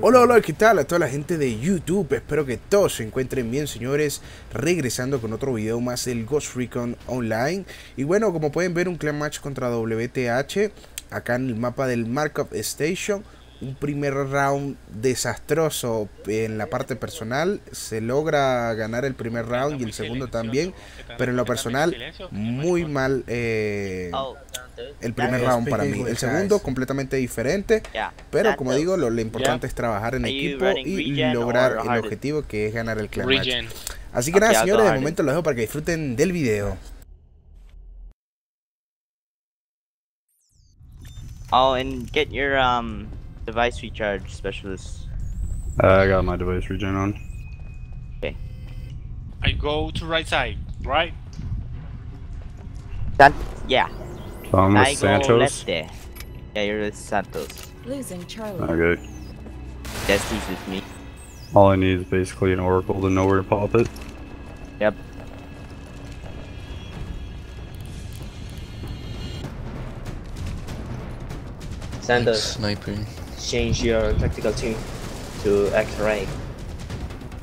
Hola, hola, ¿qué tal a toda la gente de YouTube? Espero que todos se encuentren bien, señores. Regresando con otro video más del Ghost Recon Online. Y bueno, como pueden ver, un clan match contra WTH. Acá en el mapa del Markup Station. Un primer round desastroso en la parte personal. Se logra ganar el primer round y el segundo también. Pero en lo personal, muy mal eh, el primer round para mí. El segundo completamente diferente. Pero como digo, lo, lo importante es trabajar en equipo y lograr el objetivo que es ganar el clan match. Así que nada, señores, de momento los dejo para que disfruten del video. Oh, and get your um device recharge specialist. Uh, I got my device regen on. Okay. I go to right side, right? That yeah. So I'm with I go Santos. left there. Yeah, you're with Santos. Losing Charlie. Okay. Destiny's with me. All I need is basically an oracle to know where to pop it. Yep. Sanders, Sniper. Change your tactical team to Act Ray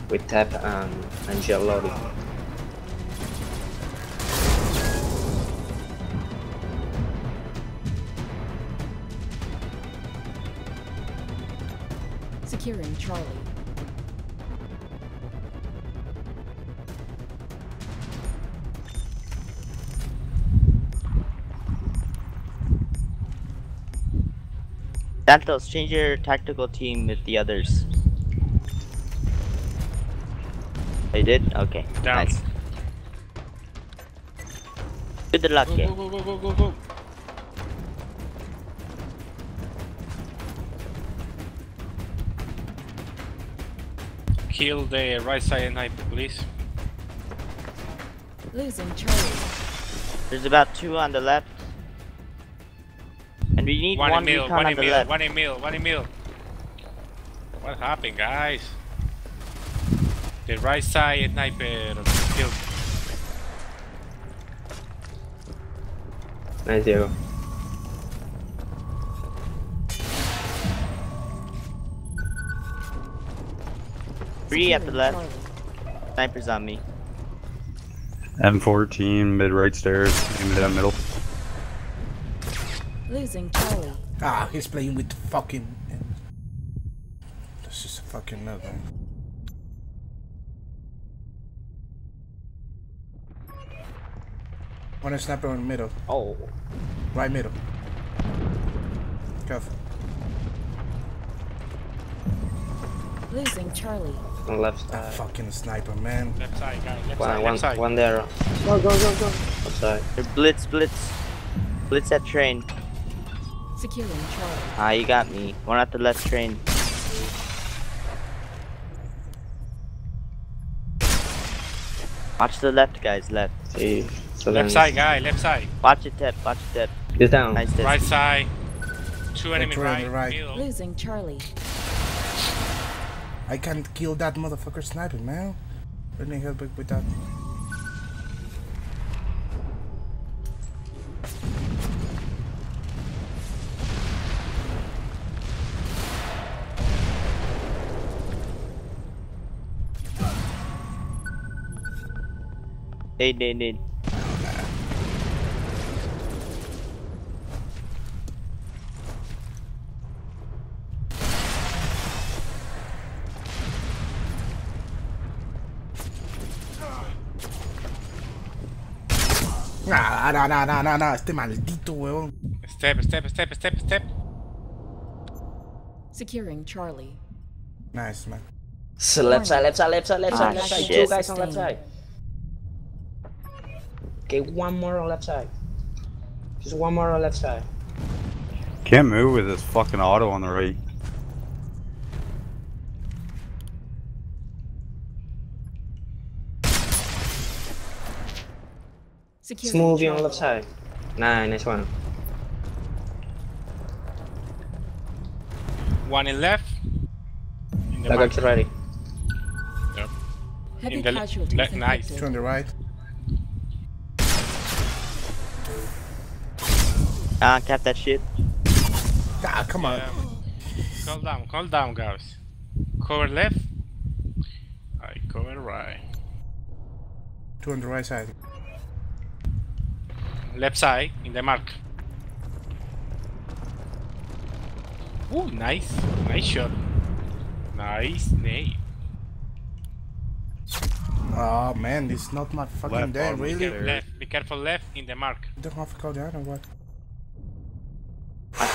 with tap and angel loading. Securing Charlie. Santos, change your tactical team with the others. I did? Okay. Down. Nice. Good luck, Go, yeah. go, go, go, go, go, go. Kill the right side sniper, please. Losing Charlie. There's about two on the left. And we need One, one, in recon one on in the middle, left. one in middle, one in middle. What happened, guys? The right side sniper killed. Nice Diego. Three at the left. Snipers on me. M14, mid right stairs, aim at middle. Losing Charlie. Ah, he's playing with fucking. This is a fucking nothing. One sniper in the middle, Oh, right middle. Careful. Losing Charlie. on left That fucking sniper, man. Left side, guys. Left One, side, one, left side. one there. Go, go, go, go. Left side. They're blitz, blitz. Blitz at train. Securing Charlie. Ah, you got me. One at the left train. Watch the left, guys. Left. See, so Left side, guy. Left side. Watch it, Tep. Watch it, Tep. He's down. Nice, Tep. Right side. Two enemy two right. right. Losing Charlie. I can't kill that motherfucker sniper, man. Let me help with that. They did it. Ah, no, no, no, no, no, este maldito huevón. Step, step, step, step, step. Securing Charlie. Nice, man. So left side, left side, left side, left side, Ah, left side. Two guys on left side. Okay, one more on left side. Just one more on left side. Can't move with this fucking auto on the right. Securing Smoothie on Charlie. left side. Nice, nice one. One in left. In the That back. guy's ready. Heavy In the le- casualties le- nice. Two on the right. Ah, cap that shit. Ah, come on. Yeah. calm down, calm down, guys. Cover left. I cover right. Two on the right side. Left side in the mark. Ooh, nice, nice shot. Nice name. Oh man, this is not my fucking Left day, arm, really? There. Left, be careful left in the mark. Don't have to go down or what?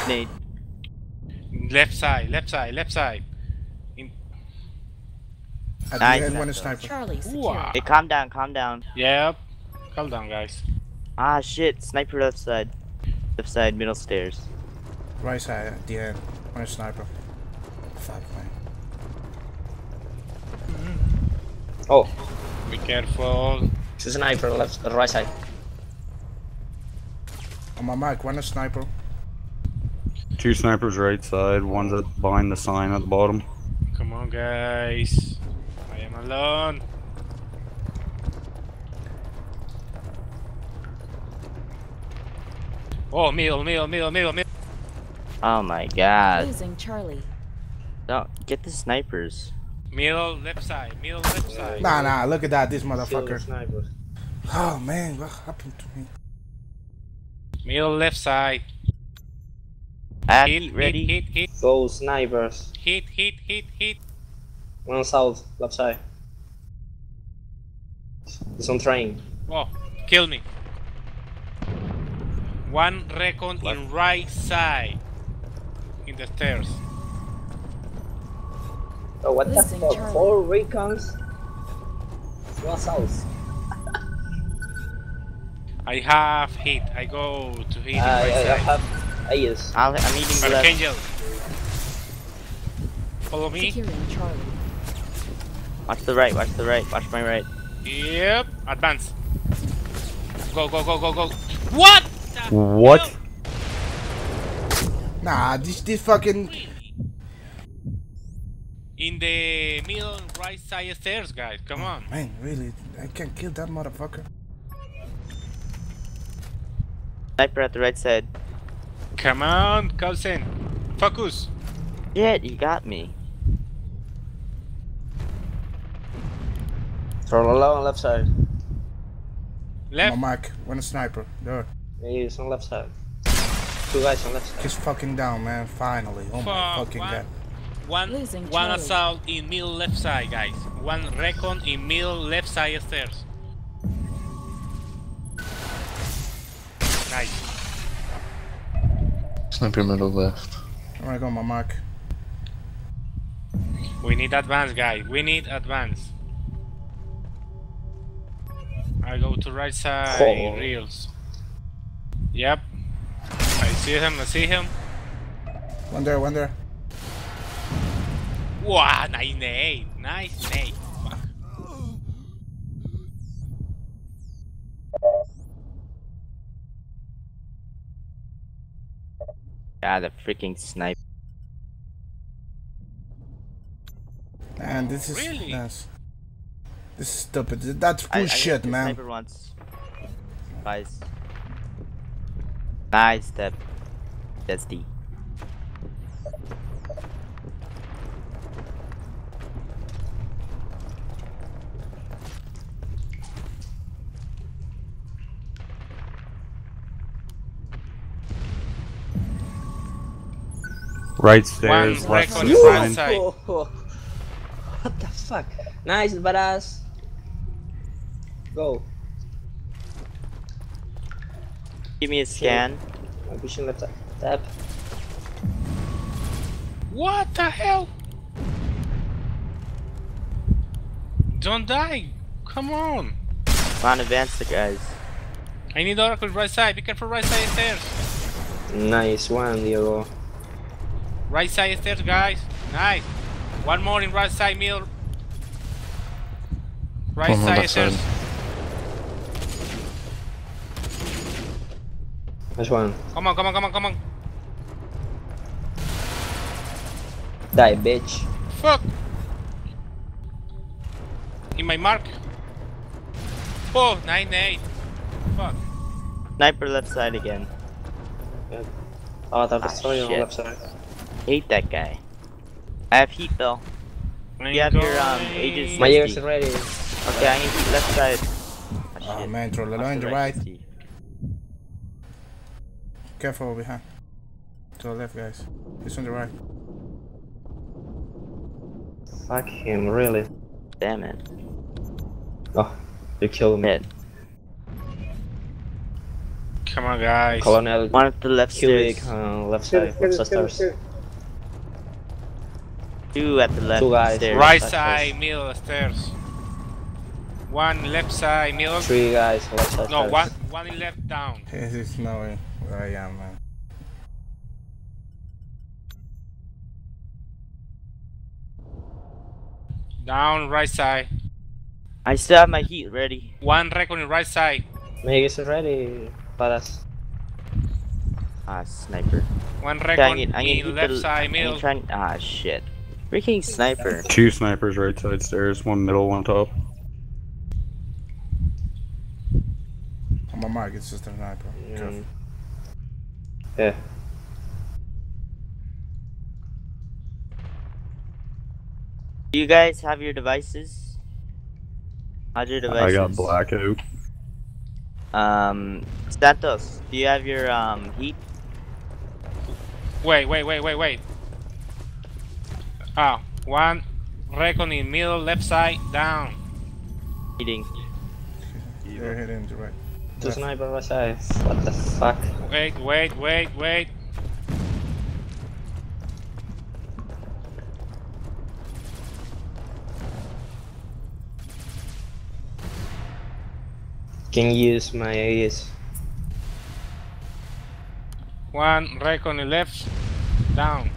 Watch nade. Left side, left side, left side. At Nice, the end, one is Santos. sniper. Charlie secured. Hey, calm down, calm down. Yep. Calm down, guys. Ah, shit. Sniper left side. Left side, middle stairs. Right side at the end. One is sniper. Fuck, man. Oh, Be careful. it's a sniper left, right side. On my mic, one is sniper. Two snipers right side, one's at behind the sign at the bottom. Come on, guys. I am alone. Oh, middle, middle, middle, middle, middle. Oh my god. Losing Charlie. Don't get the snipers. Middle, left side, middle, left side. Nah, nah, look at that, this motherfucker. sniper. Oh man, what happened to me? Middle, left side. Act Hit, ready. hit, hit, hit, Go snipers. hit, hit, hit, hit. One south, left side. It's on train. Oh, kill me. One recon in right side. In the stairs. Oh, what the Listen, fuck? Charlie. Four recons? One south. I have hit. I go to hit in I, right I, I side. Have Ayers. I'll, I'm eating the left. Archangel. Follow me. Securing Charlie. Watch the right, watch the right, watch my right. Yep. Advance. Go, go, go, go, go. What? What? hell? Nah, this this fucking In the middle right side stairs, guys. Come oh, on. man, really, I can't kill that motherfucker. Sniper at the right side. Come on, Carlsen. Focus. Shit, you got me. Throw low on left side. Left. On my mic, one is sniper. There, He's on left side. Two guys on left side. just fucking down, man. Finally, oh my fucking what? god. One, Losing one assault in middle left side, guys. One recon in middle left side stairs. Sniper middle left. I'm gonna go on my mark. We need advance, guys. We need advance. I go to right side, Oh. reels. Yep. I see him, I see him. One there, one there. Wow, nice nade. Nice nade. Fuck. Ah, the freaking sniper. And this is Really? yes. This is stupid. That's I- I bullshit, man. Sniper once. Twice. Nice step. That's D. Right stairs, One left recon side. in right side. Oh, what the fuck? Nice, badass. Go. Give me a scan. I'm pushing left side. Tap. What the hell? Don't die. Come on. Come on, advance the guys. I need Oracle right side. Be careful right side stairs. Nice one, Diego. Right side stairs, guys. Nice. One more in right side middle. Right One side stairs. side. Nice one. Come on, come on, come on, come on. Die, bitch. Fuck. In my mark. Oh, 9 8. Fuck. Sniper left side again. Oh, that Ah, destroyer on left side. Hate that guy. I have heat though. You have your um Going- ages. My ears 60. are ready. Okay, I need heat left side. Oh shit. man, throw the Left line to the right. 60. Careful behind. To the left, guys. He's on the right. Fuck him, really. Damn it. Oh, you killed me. Hit. Come on, guys. Colonel One at the left Cubic, stairs. uh, left side, left side stairs. Two at the left Two guys. stairs. Right side, stairs. middle stairs. One left side, middle. Three guys, left side No, stairs. one one in left down. He's knowing where I am, man. Down right side. I still have my heat ready. One recon in right side. Make it ready, badass. Ah, sniper. One Okay, I recon need, I need in left the, side, middle. try and- Ah, shit. Freaking sniper. Two snipers right side stairs, one middle, one top. On my mark, it's just a sniper. Mm. Yeah. Do you guys have your devices? How's your I devices? got blackout. Um, Santos, do you have your um heat? Wait, wait, wait, wait, wait. Ah, one recon in middle, left side, down. Heating. They're hitting the right. Two sniper right side. What the fuck? Wait, wait, wait, wait. Can use my AES. One recon left, down.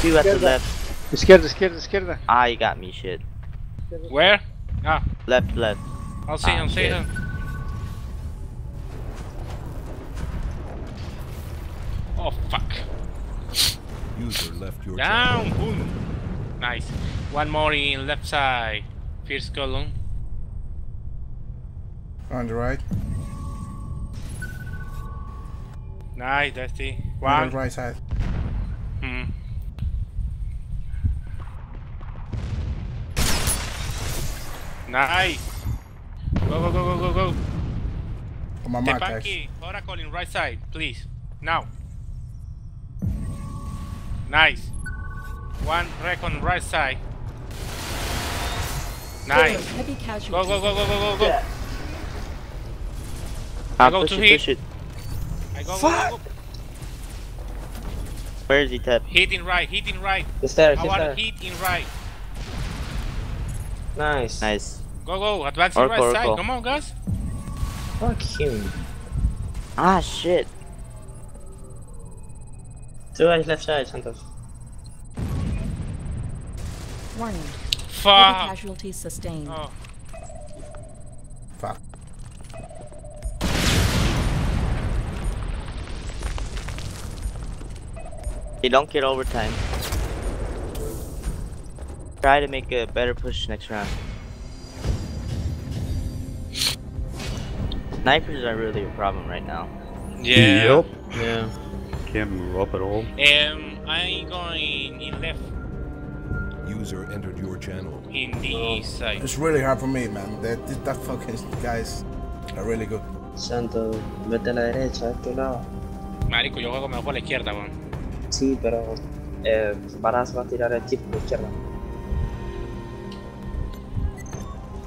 Two at the left. Izquierda, izquierda, izquierda. Ah, you got me, shit. Where? Ah, Left, left. I'll see Ah, him, see shit. him. Oh fuck. User left your Down, boom. Nice. One more in left side. First column. On the right. Nice, Dusty. On the right side. Hmm. Nice. Go, go, go, go, go, go. On my mark, guys. Tepanki, Oracle in right side, please. Now. Nice. One recon right side. Nice. Heavy casualties. Go, go, go, go, go, go, go. Ah, go push to it, heat. push it. I go, go, go, go. Where is he, Tep? Hit in right, hitting right. He's there, I he's want there. hit in right. Nice. Nice. Go, go, advance in Oracle, right side. Oracle. Come on, guys. Fuck him. Ah, shit. Two guys left side, Santos. Warning. Heavy Fuck. casualties sustained. Oh. Fuck. You don't get overtime. Try to make a better push next round. Snipers are really a problem right now. Yeah. Yep. Yeah. Can't move up at all. Um, I'm going in left, User entered your channel. in the east side. It's really hard for me, man. That that fucking guys are really good. Santos, vete a la derecha, a este lado. Marico, yo juego mejor por la izquierda, weón. Sí, pero eh, Varas va a tirar el chip por la izquierda.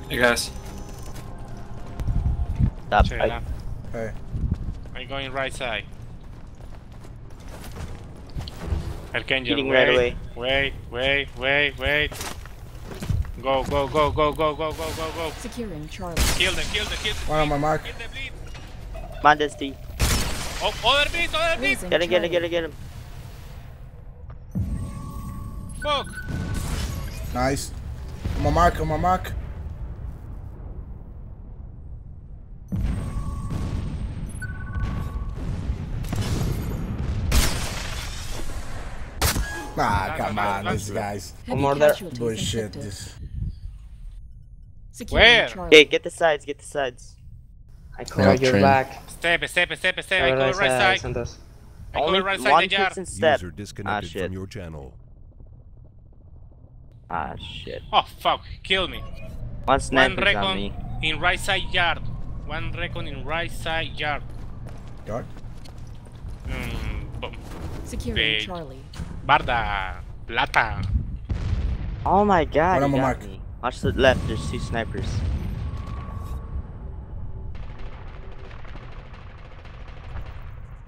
Hey guys, Stop. Check I- it. Hey. I'm going right side. Archangel, Hitting wait, right away. wait, wait, wait, wait. Go, go, go, go, go, go, go, go, go. Securing Charlie. Kill them, kill them, kill them. One on my mark. Kill them, bleed. Modesty. Oh, other bleed, other bleed. Losing Get him, get him, get him, get him. Fuck. Nice. On my mark, on my mark. Ah, come on, these guys. Heavy more there. Bullshit. This. Where? Charlie. Okay, get the sides, get the sides. I cover your back. Step, step, step, step. I Cover go right side. Santos. I go Only right side, one the jar. person step. User disconnected shit. from your channel. Ah, shit. Oh fuck, kill me. One One sniper's on recon me. in right side yard. One recon in right side yard. Yard. Mm, bu- Securing Charlie. Barda, plata. Oh my god, What he got mark? me. Watch the left, there's two snipers.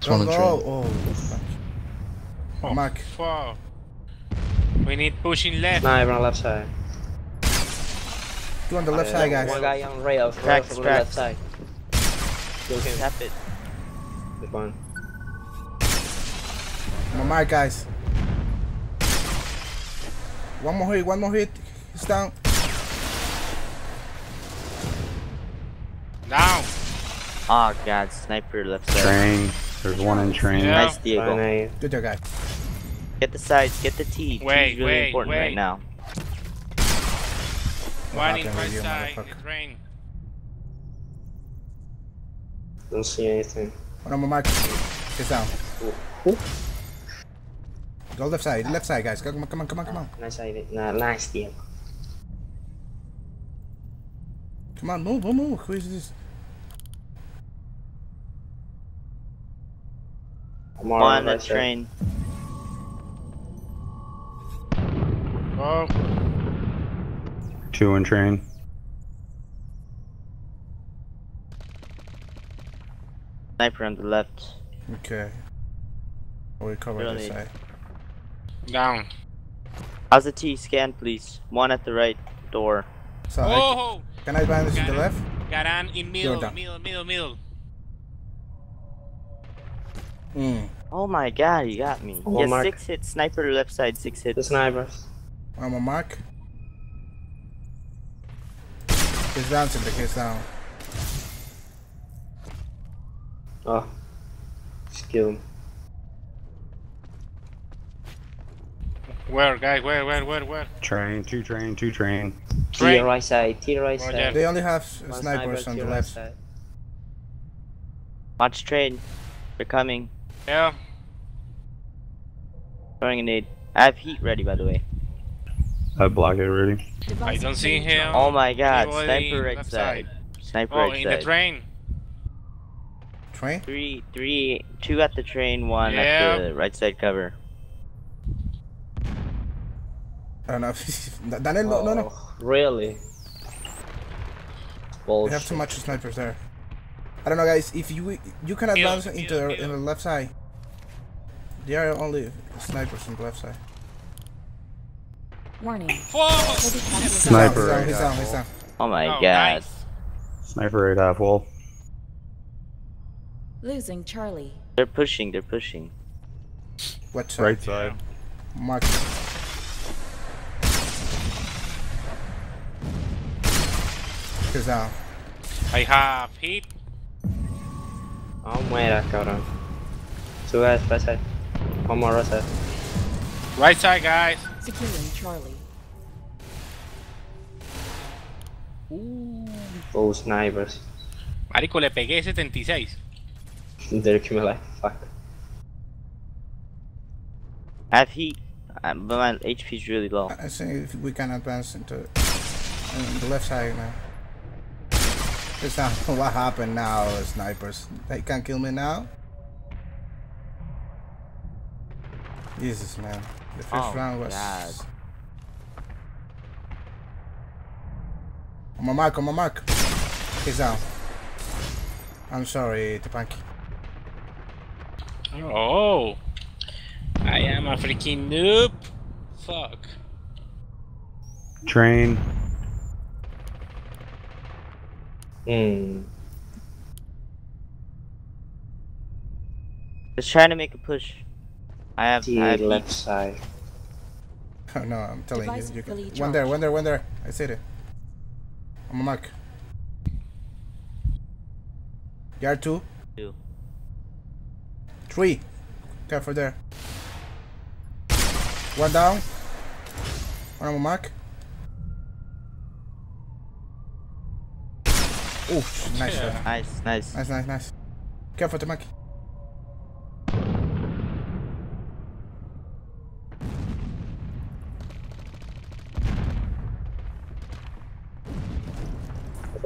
Don't go. Oh, fuck. Oh, Mark. Fuck. We need pushing left. Sniper on left side. Two on the left Uh, side, guys. One guy on rails. rails Cracks, on the left side. Kill him. Tap it. Good one. On my mark, guys. One more hit, one more hit. He's down. Down. Oh god, sniper left side. Train. There's one in train. Yeah. Nice Diego. Grenade. Good job, guys. Get the sides, get the T. T Wait, is really wait, important wait. right now. One in happened right side. motherfucker? The train. Don't see anything. One on my mark. He's down. Ooh. Go left side, left side, guys. Come on, come on, come on, come on. Nice idea. Eh? Nah, nice deal. Come on, move, move, move. Who is this? I'm on One right at side. train. Oh, Two in train. Sniper on the left. Okay. Oh, we cover this side. Down. How's the T? Scan, please. One at the right door. So, I, Oh, can I bind this to the Got it. left? Garan in middle, middle, middle, middle. Mm. Oh my god, he got me. Oh, Yes, six hits. Sniper left side, six The hits. snipers. On my mark. He's down, Cindy. He's down. Oh. Skill. Where, guys? Where, where, where, where? Train. Two train. Two train. T Train. right side. T right Roger. side. They only have s- snipers sniper, on the right left. side. Watch train. They're coming. Yeah. Throwing a nade. I have heat ready, by the way. I block it already. I don't see him. Oh my god, sniper right left side. Sniper Oh, right in the train. Train? Three, three, two at the train, one Yeah. at the right side cover. I don't know. Da- Daniel, no, no, no. Oh, Really? We Bullshit. have too much snipers there. I don't know, guys. If you you can advance into the, in the left side. There are only snipers on the left side. Warning. Fuck! Heavy. He's Sniper. down, he's down, he's down. Oh my Oh, god. nice. Sniper right half wall. Losing Charlie. They're pushing, they're pushing. What side? Right side. Mark. He's uh, down. I have hit. Oh, muera, cabrón. Two guys, right side. One more right side. Right side, guys. Securing Charlie. Oh, snipers. Marico, le pegué 76. They're coming like fuck. I have heat, uh, but my HP is really low. I think we can advance into in the left side now. It's not what happened now, snipers. They can't kill me now. Jesus, man. The first Oh, round was. God. On my mark, on my mark. He's down. I'm sorry, Tapanki. Oh. I am a freaking noob. Fuck. Train. Hmm. Just trying to make a push. I have, T I have left heat. side. Oh, no, I'm telling Device you. you fully can, one there, charged. one there, one there. I said it. I'm a my mark. Yard two. Two. Three. Careful there. One down. One on my mark. Oh, nice, yeah. nice, nice, nice, nice, nice. Careful, Tamaki.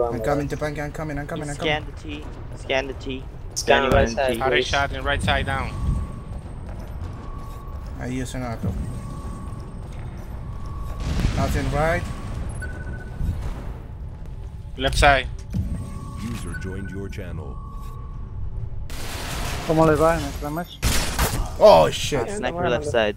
I'm coming, to Tapanka, I'm coming, I'm coming, I'm coming. Scan the T, scan the T. Scan the right side. Shot right side down. I use an auto. Nothing right. Left side. User joined your channel. ¿Cómo les va en el Clan Match? Oh shit. Ah, sniper left side.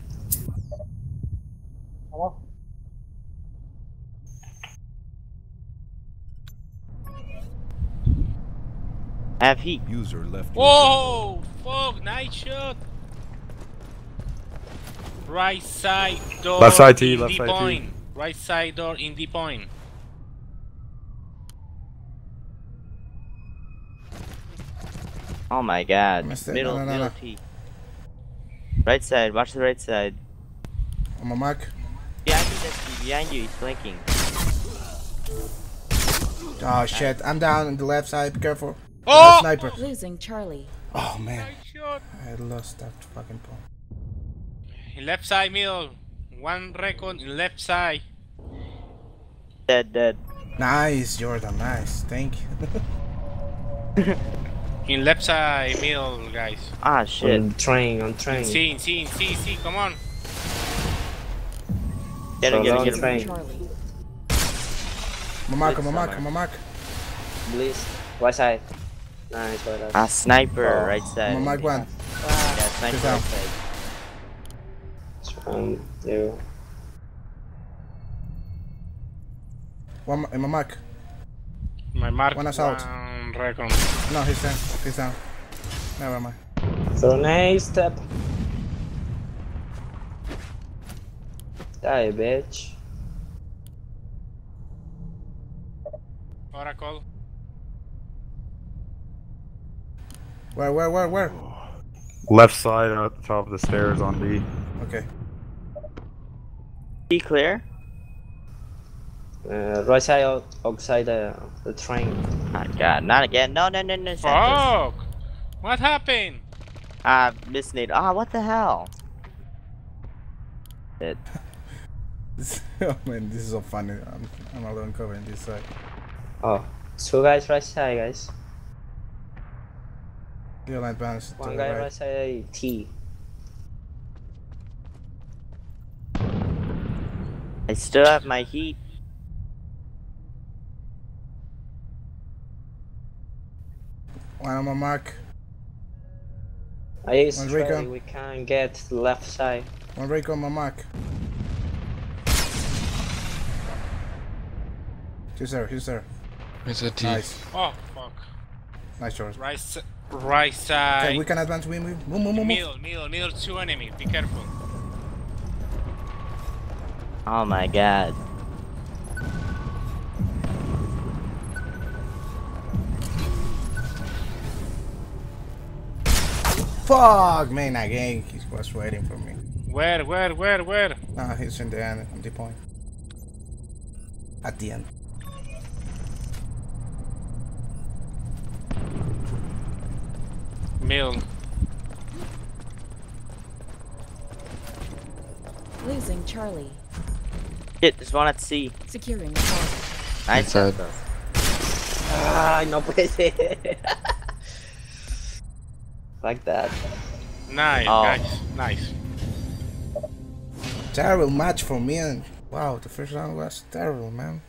I have heat. User left. Whoa! Fuck! Nice shot. Right side door. Left side T, left side T. Right side door in the point. Oh my god. Missed it. Middle, No, no, no, middle no. T. Right side. Watch the right side. On my mark. Behind you, Dusty. Behind you. He's flanking. Oh shit, I'm down on the left side, be careful. Oh! Sniper. Losing Charlie. Oh man, Nice shot. I lost that fucking point. In left side middle. One record left side. Dead, dead. Nice, Jordan, nice, thank you. In left side middle, guys. Ah, shit. On train, on train. See, in C, in C, in C. Come on. Get him, So get him, get him. train. Charlie. My mark, my Good mark, summer. my. Please. Right side. Nice, right Ah, sniper. Oh. Right My side. mark one. Yeah, sniper Good right job. side. Um, you. One ma- in my mark. My mark. One assault. One recon. No, he's down. He's down. Never mind. So nice step. Die, bitch. Oracle. Where, where, where, where? Left side at the top of the stairs on B. Okay. Be clear. Uh, right side out, outside the, the train. Ah, god. Not again. No, no, no, no. Santos. Fuck! What happened? Ah, miss Nate. Ah, what the hell? Dead. oh man, this is so funny. I'm, I'm alone covering this side. Oh, two guys right side, guys. Your line bounce to One guy right. right side T. I still have my heat. One on my mark. I use One Trey, recon. we can get left side. One break on my mark. He's there, he's there. It's a T. Nice. Oh, fuck. Nice, George. Right, si- right Okay, side. we can advance. We move, move, move, move. move. Middle, middle, middle, two enemies. Be careful. Oh my god. Fuck, man, again. He was waiting for me. Where, where, where, where? Ah, he's in the end, on the point. At the end. Middle. Losing Charlie. Shit, there's one at sea. Securing Charlie. Nice. Inside. Santos. Ah, no puede ser. like that. Nice, Oh. guys. Nice. Terrible match for me. And wow, the first round was terrible, man.